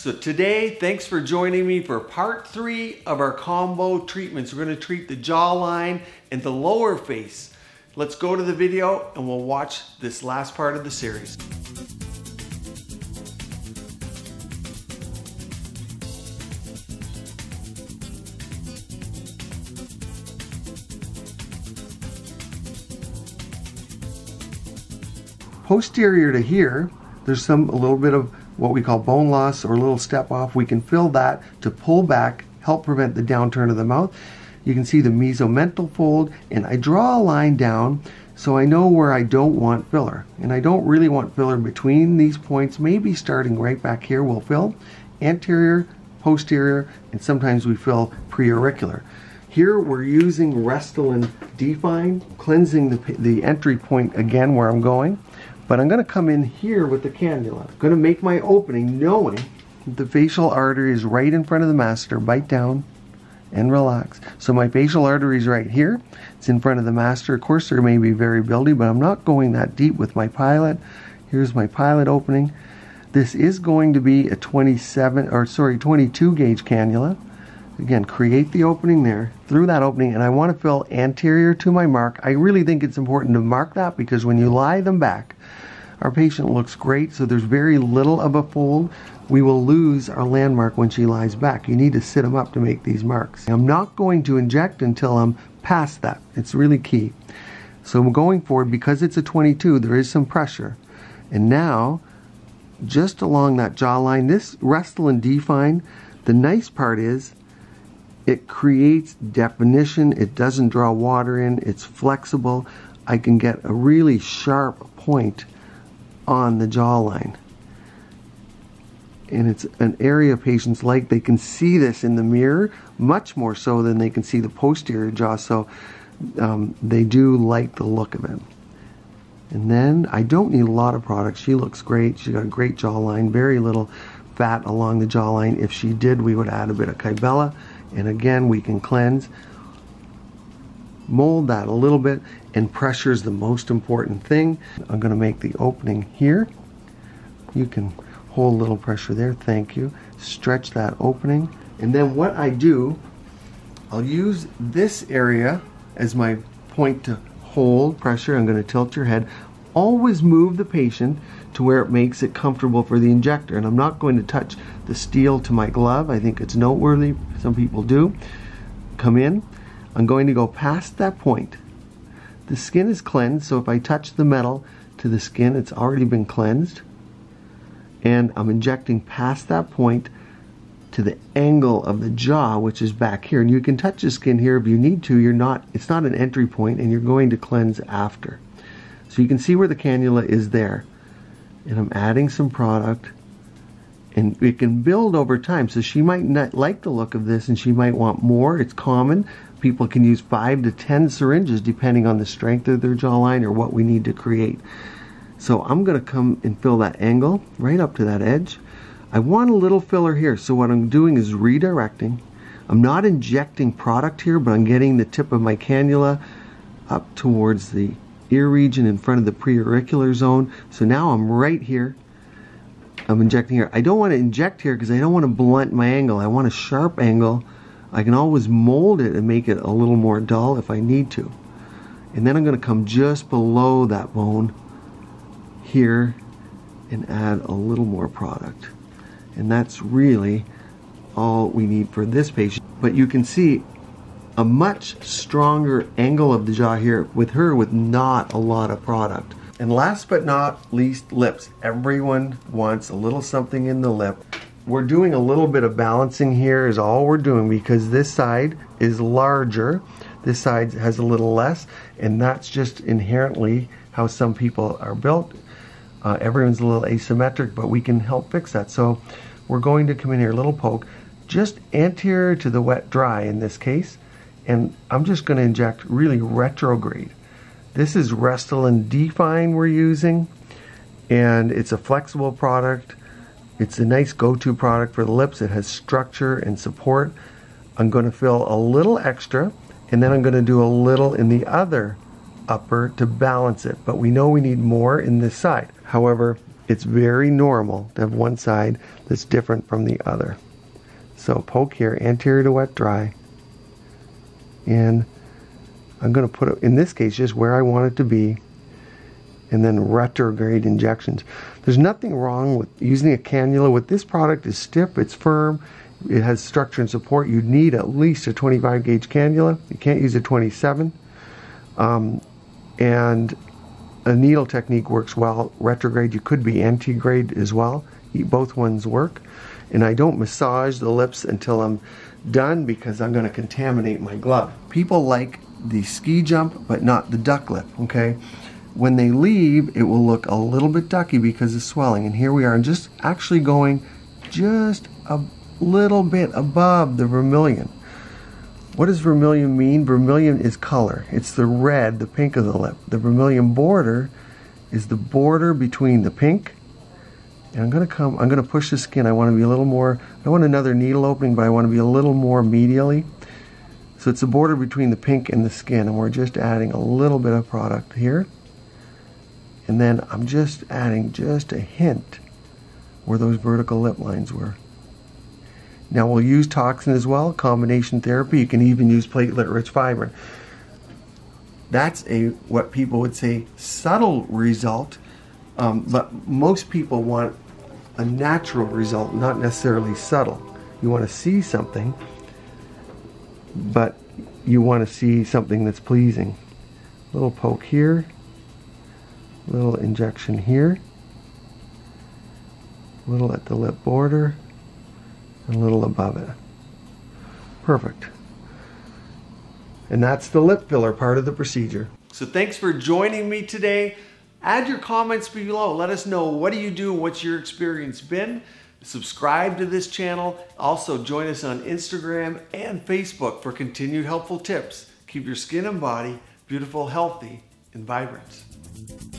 So today, thanks for joining me for part three of our combo treatments. We're gonna treat the jawline and the lower face. Let's go to the video and we'll watch this last part of the series. Posterior to here, there's some a little bit of what we call bone loss or a little step off. We can fill that to pull back, help prevent the downturn of the mouth. You can see the mesomental fold and I draw a line down so I know where I don't want filler. And I don't really want filler between these points, maybe starting right back here we'll fill anterior, posterior, and sometimes we fill preauricular. Here we're using Restylane Define, cleansing the, the entry point again where I'm going. But I'm going to come in here with the cannula. I'm going to make my opening knowing the facial artery is right in front of the masseter. Bite down and relax. So my facial artery is right here. It's in front of the masseter. Of course, there may be variability, but I'm not going that deep with my pilot. Here's my pilot opening. This is going to be a 27 or sorry 22 gauge cannula. Again, create the opening there through that opening, and I want to fill anterior to my mark. I really think it's important to mark that because when you lie them back, our patient looks great, so there's very little of a fold. We will lose our landmark when she lies back. You need to sit them up to make these marks. I'm not going to inject until I'm past that. It's really key. So I'm going forward, because it's a 22, there is some pressure. And now, just along that jawline, this Restylane Define, the nice part is it creates definition. It doesn't draw water in. It's flexible. I can get a really sharp point on the jawline. And it's an area patients like. They can see this in the mirror much more so than they can see the posterior jaw. So um, they do like the look of it. And then I don't need a lot of product. She looks great. She's got a great jawline, very little fat along the jawline. If she did, we would add a bit of Kybella and again we can cleanse mold that a little bit and pressure is the most important thing. I'm going to make the opening here. You can hold a little pressure there thank you. Stretch that opening. And then what I do I'll use this area as my point to hold pressure. I'm going to tilt your head. Always move the patient to where it makes it comfortable for the injector. And I'm not going to touch the steel to my glove. I think it's noteworthy. Some people do. Come in. I'm going to go past that point. The skin is cleansed, so if I touch the metal to the skin, it's already been cleansed. And I'm injecting past that point to the angle of the jaw, which is back here. And you can touch the skin here if you need to. You're not, it's not an entry point, and you're going to cleanse after. So you can see where the cannula is there and I'm adding some product and it can build over time. So she might not like the look of this and she might want more. It's common. People can use five to 10 syringes depending on the strength of their jawline or what we need to create. So I'm going to come and fill that angle right up to that edge. I want a little filler here. So what I'm doing is redirecting. I'm not injecting product here, but I'm getting the tip of my cannula up towards the ear region in front of the preauricular zone. So now I'm right here. I'm injecting here. I don't want to inject here because I don't want to blunt my angle. I want a sharp angle. I can always mold it and make it a little more dull if I need to. And then I'm going to come just below that bone here and add a little more product. And that's really all we need for this patient. But you can see a much stronger angle of the jaw here with her with not a lot of product. And last but not least, lips. Everyone wants a little something in the lip. We're doing a little bit of balancing here is all we're doing because this side is larger. This side has a little less and that's just inherently how some people are built. Uh, everyone's a little asymmetric, but we can help fix that. So we're going to come in here, a little poke, just anterior to the wet dry in this case and I'm just going to inject really retrograde. This is Restylane Define we're using, and it's a flexible product. It's a nice go-to product for the lips. It has structure and support. I'm going to fill a little extra, and then I'm going to do a little in the other upper to balance it. But we know we need more in this side. However, it's very normal to have one side that's different from the other. So poke here, anterior to wet dry. And I'm going to put it, in this case, just where I want it to be. And then retrograde injections. There's nothing wrong with using a cannula. With this product, is stiff, it's firm, it has structure and support. You need at least a 25 gauge cannula. You can't use a 27. Um, and a needle technique works well. Retrograde, you could be antegrade as well. Both ones work. And I don't massage the lips until I'm done because I'm going to contaminate my glove. People like the ski jump, but not the duck lip, okay? When they leave, it will look a little bit ducky because of swelling. And here we are, just actually going just a little bit above the vermilion. What does vermilion mean? Vermilion is color. It's the red, the pink of the lip. The vermilion border is the border between the pink and I'm going to come, I'm going to push the skin. I want to be a little more, I want another needle opening, but I want to be a little more medially. So it's the border between the pink and the skin, and we're just adding a little bit of product here. And then I'm just adding just a hint where those vertical lip lines were. Now we'll use toxin as well, combination therapy. You can even use platelet-rich fibrin. That's a what people would say subtle result, um, but most people want a natural result, not necessarily subtle. You want to see something, but you want to see something that's pleasing. Little poke here, little injection here, little at the lip border, and a little above it. Perfect. And that's the lip filler part of the procedure. So thanks for joining me today. Add your comments below. Let us know what do you do, what's your experience been. Subscribe to this channel. Also join us on Instagram and Facebook for continued helpful tips. Keep your skin and body beautiful, healthy, and vibrant.